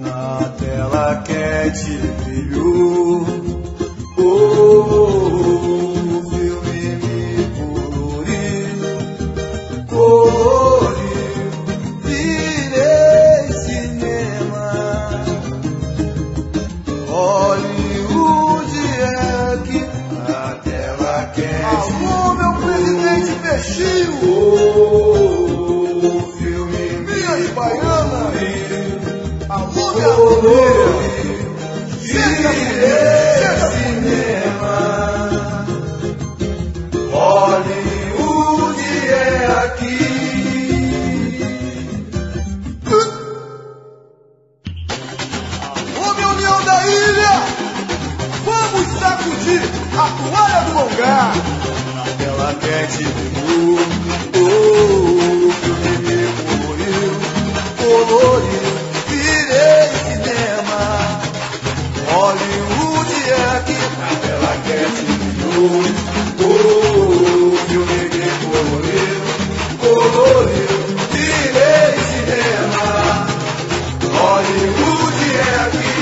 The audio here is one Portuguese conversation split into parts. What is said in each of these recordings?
Na tela quente brilhou o a toalha do longar! Na tela quente do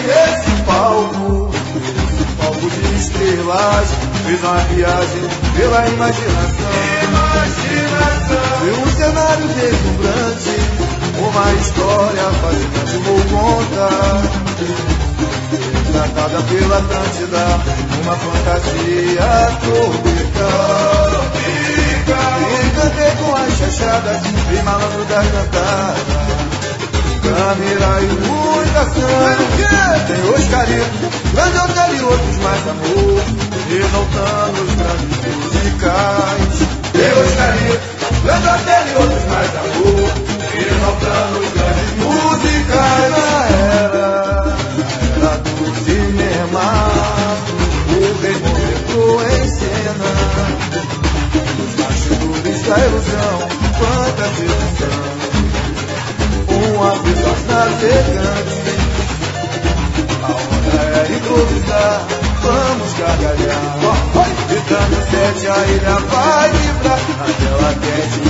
esse palco, esse palco de estrelas. Fiz uma viagem pela imaginação. Imaginação. Vi um cenário deslumbrante, uma história fascinante vou contar. Tratada pela Atlântida, uma fantasia tropical. Me encantei com as chachadas e malandro da cantada. Câmera e muita ação Tem Oscarito, grande hotel e outros mais amor. Exaltando os grandes musicais. Tem Oscarito, grande hotel e outros mais amor. Exaltando os grandes musicais navegante. A onda é improvisar, vamos gargalhar. Gritando sete, a ilha vai vibrar. Na tela quente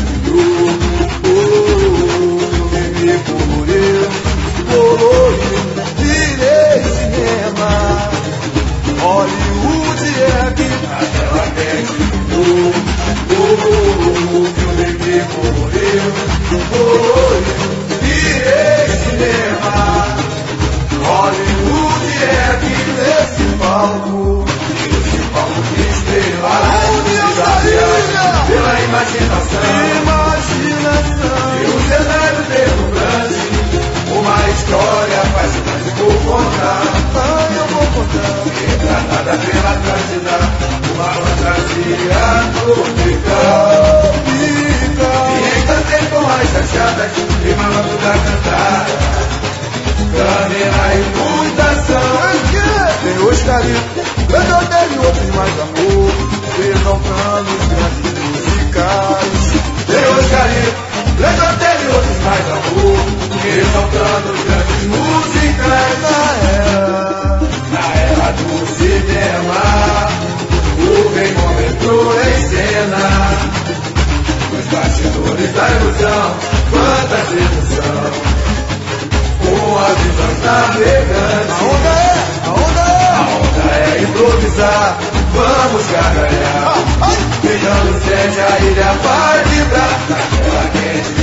palco. Nesse palco de estrelas. Desafiado pela imaginação. Imaginação. E um cenário deslumbrante. Uma história fascinante vou contar. Ah, eu vou contar. Retratada pela Atlântida. Uma fantasia tropical. Me encantei com as chachadas e malandro da cantada. Câmera e Tem Oscarito, grande hotel e outros mais amor. Exaltando os grandes musicais. Tem Oscarito, grande hotel e outros mais amor. Exaltando os grandes musicais. Na era, na era do cinema. O rei entrou em cena. Os bastidores da ilusão, quanta sedução. Com as visões navegantes. A Vamos gargalhar. Pegando sede, a ilha vai vibrar. Naquela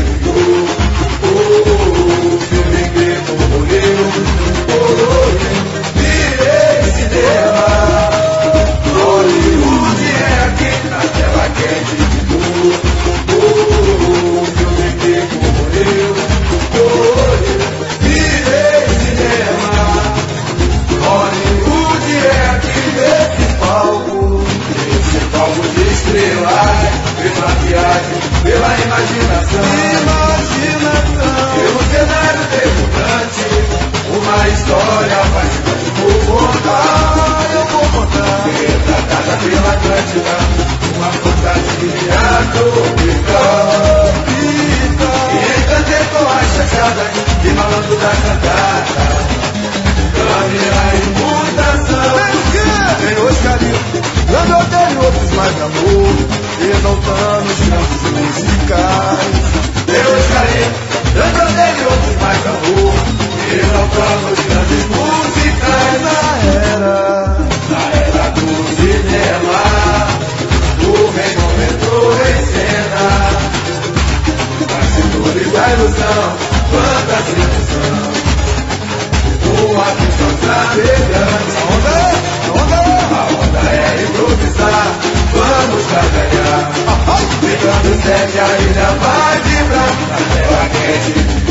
canto da cantata. Câmera e mutação. Tem os carinhos, não odeio outros mais amor. Exaltando os cantos do Quando der, minha ilha vai vibrar na tela.